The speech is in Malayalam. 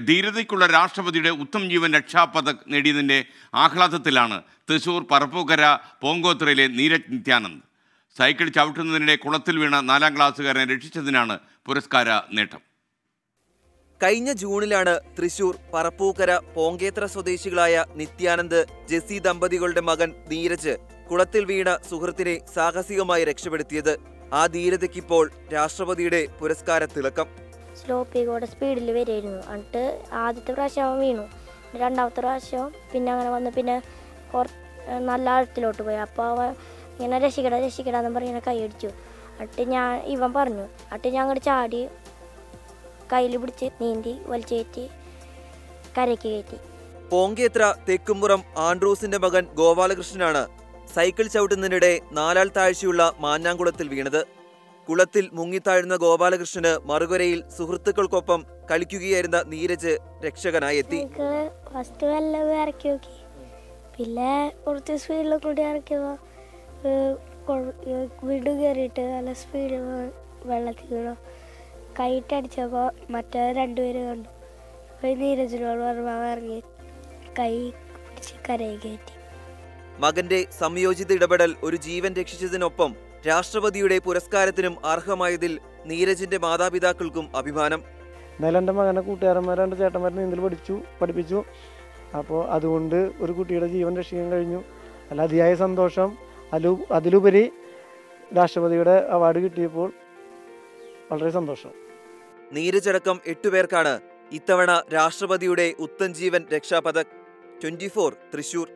ധീരതയ്ക്കുള്ള രാഷ്ട്രപതിയുടെ ഉത്തം ജീവൻ രക്ഷാ പതക് നേടിയതിന്റെ ആഹ്ലാദത്തിലാണ് തൃശൂർ പറപ്പൂക്കര പോങ്കോത്രയിലെ നീരജ് നിത്യാനന്ദ്. സൈക്കിൾ ചവിട്ടുന്നതിനിടെ കുളത്തിൽ വീണ നാലാം ക്ലാസ്സുകാരനെ രക്ഷിച്ചതിനാണ് പുരസ്കാര നേട്ടം. കഴിഞ്ഞ ജൂണിലാണ് തൃശൂർ പറപ്പൂക്കര പോങ്കേത്ര സ്വദേശികളായ നിത്യാനന്ദ് ജെസി ദമ്പതികളുടെ മകൻ നീരജ് കുളത്തിൽ വീണ സുഹൃത്തിനെ സാഹസികമായി രക്ഷപ്പെടുത്തിയത്. ആ ധീരതയ്ക്കിപ്പോൾ രാഷ്ട്രപതിയുടെ പുരസ്കാര തിളക്കം. സ്ലോപ്പിൽ കൂടെ സ്പീഡിൽ വരുമായിരുന്നു എന്നിട്ട് ആദ്യത്തെ പ്രാവശ്യം വീണു. രണ്ടാമത്തെ പ്രാവശ്യം പിന്നെ അങ്ങനെ വന്ന് പിന്നെ കുറ നല്ല ആഴത്തിലോട്ട് പോയി. അപ്പോൾ അവൻ ഇങ്ങനെ രക്ഷിക്കട രക്ഷിക്കടാന്ന് പറഞ്ഞ് ഇങ്ങനെ കൈയടിച്ചു. എന്നിട്ട് ഞാൻ ഇവൻ പറഞ്ഞു എന്നിട്ട് ഞാൻ അങ്ങോട്ട് ചാടി കയ്യിൽ പിടിച്ച് നീന്തി വലിച്ചേറ്റി കരയ്ക്ക് കയറ്റി. പോങ്കേത്ര തെക്കുംപുറം ആൻഡ്രൂസിന്റെ മകൻ ഗോപാലകൃഷ്ണനാണ് സൈക്കിൾ ചവിട്ടുന്നതിനിടെ നാലാൾ താഴ്ചയുള്ള മാഞ്ഞാങ്കുളത്തിൽ വീണത്. കുളത്തിൽ മുങ്ങിത്താഴ്ന്ന ഗോപാലകൃഷ്ണന് മറുകരയിൽ സുഹൃത്തുക്കൾക്കൊപ്പം കളിക്കുകയായിരുന്ന നീരജ് രക്ഷകനായി എത്തി ഫസ്റ്റ് പിന്നെ കുറച്ച് സ്പീഡിൽ കൂടി ഇറക്കിയപ്പോൾ വീട് കയറിയിട്ട് നല്ല സ്പീഡിൽ വെള്ളത്തിൽ വീണു. കൈയിട്ടടിച്ചപ്പോൾ മറ്റേ രണ്ടുപേരും കണ്ടു. അപ്പോൾ നീരജിനോട് പറഞ്ഞു ഇറങ്ങി. കൈ പിടിച്ച് കരയിൽ കയറ്റി. മകന്റെ സംയോജിത ഇടപെടൽ ഒരു ജീവൻ രക്ഷിച്ചതിനൊപ്പം രാഷ്ട്രപതിയുടെ പുരസ്കാരത്തിനും അർഹമായതിൽ നീരജിന്റെ മാതാപിതാക്കൾക്കും അഭിമാനം. എന്നാലും എന്റെ മകനെ കൂട്ടുകാരന്മാരെ ചേട്ടന്മാരെ നീന്തൽ പഠിച്ചു പഠിപ്പിച്ചു. അപ്പോൾ അതുകൊണ്ട് ഒരു കുട്ടിയുടെ ജീവൻ രക്ഷിക്കാൻ കഴിഞ്ഞു. അല്ല അതിയായ സന്തോഷം. അലു അതിലുപരി രാഷ്ട്രപതിയുടെ അവാർഡ് കിട്ടിയപ്പോൾ വളരെ സന്തോഷം. നീരജടക്കം എട്ടുപേർക്കാണ് ഇത്തവണ രാഷ്ട്രപതിയുടെ ഉത്തം ജീവൻ രക്ഷാപതക് ട്വന്റി തൃശൂർ.